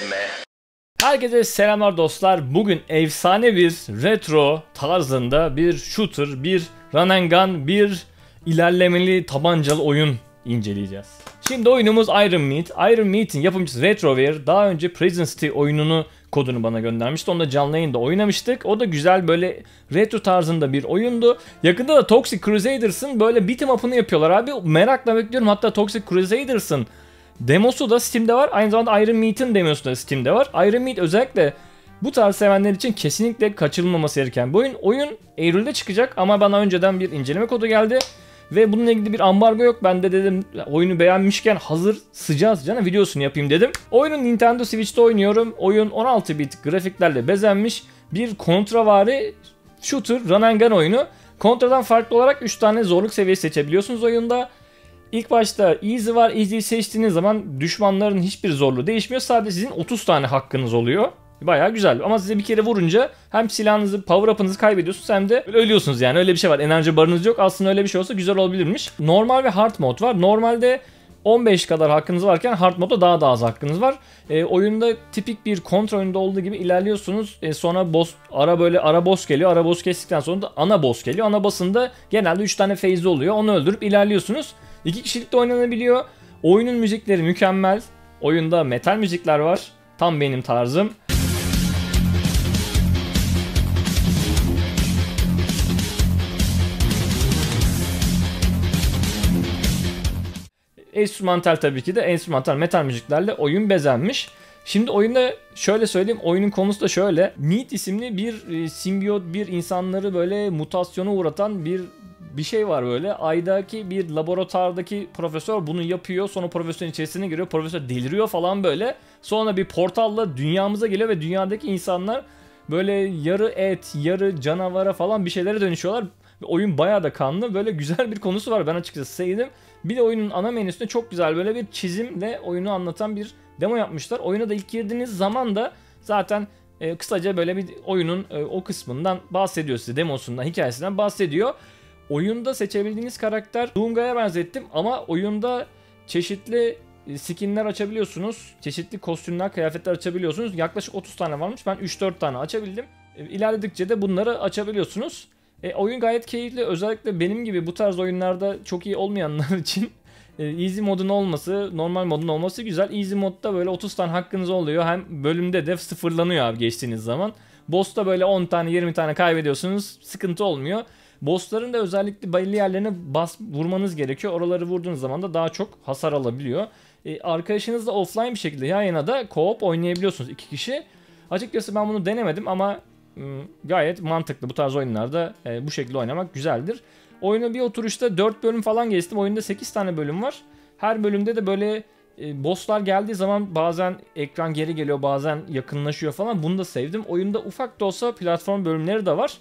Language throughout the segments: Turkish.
eleme. Herkese selamlar dostlar. Bugün efsane bir retro tarzında bir shooter, bir run and gun, bir ilerlemeli tabancalı oyun inceleyeceğiz. Şimdi oyunumuz Iron Meat. Iron Meat'in yapımcısı Retroware daha önce Prison City oyununu kodunu bana göndermişti. Onu da canlı yayında oynamıştık. O da güzel böyle retro tarzında bir oyundu. Yakında da Toxic Crusaders'ın böyle beat'em up'ını yapıyorlar abi. Merakla bekliyorum. Hatta Toxic Crusaders'ın demosu da Steam'de var. Aynı zamanda Iron Meat'in demosu da Steam'de var. Iron Meat özellikle bu tarz sevenler için kesinlikle kaçırılmaması gereken bir oyun. Oyun Eylül'de çıkacak ama bana önceden bir inceleme kodu geldi. Ve bununla ilgili bir ambargo yok. Ben de dedim oyunu beğenmişken hazır sıcağı sıcağına videosunu yapayım dedim. Oyunu Nintendo Switch'te oynuyorum. Oyun 16 bit grafiklerle bezenmiş bir kontravari shooter run and gun oyunu. Kontradan farklı olarak 3 tane zorluk seviyesi seçebiliyorsunuz oyunda. İlk başta easy var. Easy seçtiğiniz zaman düşmanların hiçbir zorluğu değişmiyor. Sadece sizin 30 tane hakkınız oluyor. Bayağı güzel ama size bir kere vurunca hem silahınızı, power up'ınızı kaybediyorsunuz hem de ölüyorsunuz yani öyle bir şey var. Enerji barınız yok. Aslında öyle bir şey olsa güzel olabilirmiş. Normal ve hard mod var. Normalde 15 kadar hakkınız varken hard modda daha da az hakkınız var. E, oyunda tipik bir kontrol oyunda olduğu gibi ilerliyorsunuz. E, sonra boss ara böyle ara boss geliyor. Ara boss kestikten sonra da ana boss geliyor. Ana boss'ında genelde 3 tane phase oluyor. Onu öldürüp ilerliyorsunuz. 2 kişilik de oynanabiliyor. Oyunun müzikleri mükemmel. Oyunda metal müzikler var. Tam benim tarzım. Enstrümantal tabii ki de enstrümantal metal müziklerle oyun bezenmiş. Şimdi oyunda şöyle söyleyeyim oyunun konusu da şöyle. Meat isimli bir e, simbiyot bir insanları böyle mutasyona uğratan bir bir şey var böyle. Aydaki bir laboratuvardaki profesör bunu yapıyor. Sonra profesörün içerisine giriyor. Profesör deliriyor falan böyle. Sonra bir portalla dünyamıza geliyor ve dünyadaki insanlar böyle yarı et, yarı canavara falan bir şeylere dönüşüyorlar. Oyun bayağı da kanlı. Böyle güzel bir konusu var. Ben açıkçası sevdim. Bir de oyunun ana menüsünde çok güzel böyle bir çizimle oyunu anlatan bir demo yapmışlar. Oyuna da ilk girdiğiniz zaman da zaten e, kısaca böyle bir oyunun e, o kısmından bahsediyor size demosundan, hikayesinden bahsediyor. Oyunda seçebildiğiniz karakter Dunga'ya benzettim ama oyunda çeşitli e, skinler açabiliyorsunuz. Çeşitli kostümler, kıyafetler açabiliyorsunuz. Yaklaşık 30 tane varmış. Ben 3-4 tane açabildim. E, ilerledikçe de bunları açabiliyorsunuz. E, oyun gayet keyifli. Özellikle benim gibi bu tarz oyunlarda çok iyi olmayanlar için e, easy modun olması, normal modun olması güzel. Easy modda böyle 30 tane hakkınız oluyor. Hem bölümde de sıfırlanıyor abi geçtiğiniz zaman. Boss'ta böyle 10 tane 20 tane kaybediyorsunuz. Sıkıntı olmuyor. Bossların da özellikle belli yerlerine bas vurmanız gerekiyor. Oraları vurduğunuz zaman da daha çok hasar alabiliyor. E, arkadaşınızla offline bir şekilde yan yana da co-op oynayabiliyorsunuz iki kişi. Açıkçası ben bunu denemedim ama gayet mantıklı. Bu tarz oyunlarda e, bu şekilde oynamak güzeldir. Oyunu bir oturuşta 4 bölüm falan geçtim. Oyunda 8 tane bölüm var. Her bölümde de böyle e, bosslar geldiği zaman bazen ekran geri geliyor bazen yakınlaşıyor falan. Bunu da sevdim. Oyunda ufak da olsa platform bölümleri de var.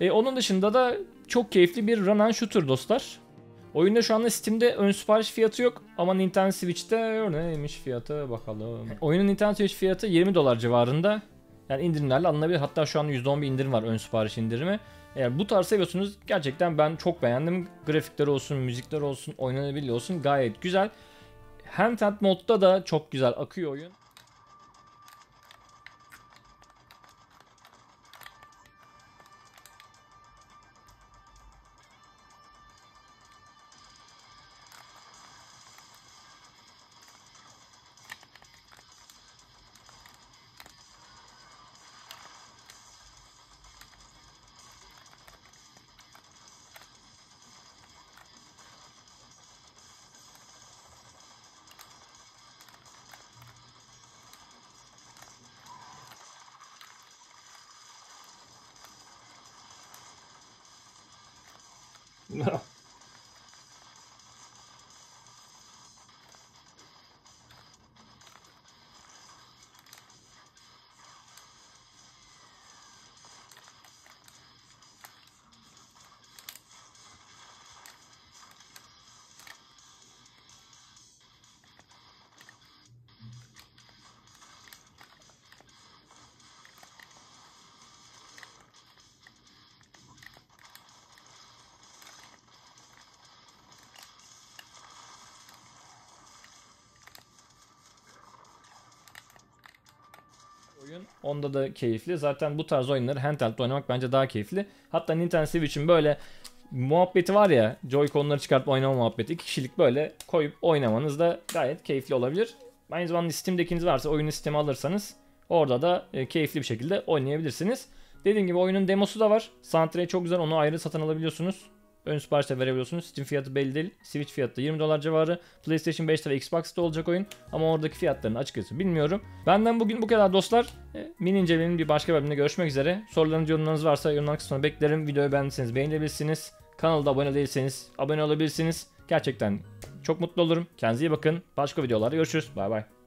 E, onun dışında da çok keyifli bir run and shooter dostlar. Oyunda şu anda Steam'de ön sipariş fiyatı yok ama Nintendo Switch'te neymiş fiyatı bakalım. Oyunun Nintendo Switch fiyatı 20 dolar civarında. Yani indirimlerle alınabilir. Hatta şu an %10 bir indirim var ön sipariş indirimi. Eğer bu tarz seviyorsunuz gerçekten ben çok beğendim. Grafikler olsun, müzikler olsun, oynanabilir olsun gayet güzel. Handheld modda da çok güzel akıyor oyun. No. Oyun. Onda da keyifli. Zaten bu tarz oyunları handheld'de oynamak bence daha keyifli. Hatta Nintendo Switch'in böyle muhabbeti var ya Joy-Con'ları çıkartıp oynama muhabbeti. iki kişilik böyle koyup oynamanız da gayet keyifli olabilir. Aynı zamanda Steam'dekiniz varsa oyunu Steam'e alırsanız orada da e, keyifli bir şekilde oynayabilirsiniz. Dediğim gibi oyunun demosu da var. Soundtrack'i çok güzel onu ayrı satın alabiliyorsunuz. Ön sipariş verebiliyorsunuz. Steam fiyatı belli değil. Switch fiyatı da 20 dolar civarı. PlayStation 5'te ve Xbox'ta olacak oyun. Ama oradaki fiyatlarını açıkçası bilmiyorum. Benden bugün bu kadar dostlar. E, Mini incelemenin bir başka bölümünde görüşmek üzere. Sorularınız, yorumlarınız varsa yorumlar kısmına beklerim. Videoyu beğendiyseniz beğenebilirsiniz. Kanalda abone değilseniz abone olabilirsiniz. Gerçekten çok mutlu olurum. Kendinize iyi bakın. Başka videolarda görüşürüz. Bay bay.